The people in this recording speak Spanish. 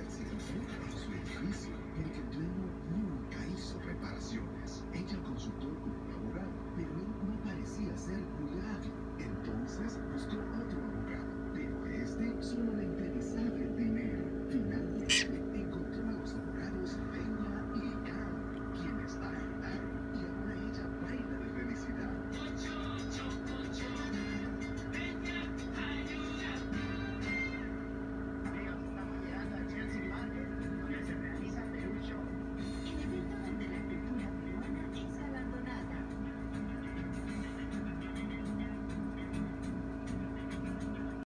el cirujano de su edificio el que el nunca hizo reparaciones. Ella consultó con un abogado, pero él no parecía ser muy hábil. Entonces buscó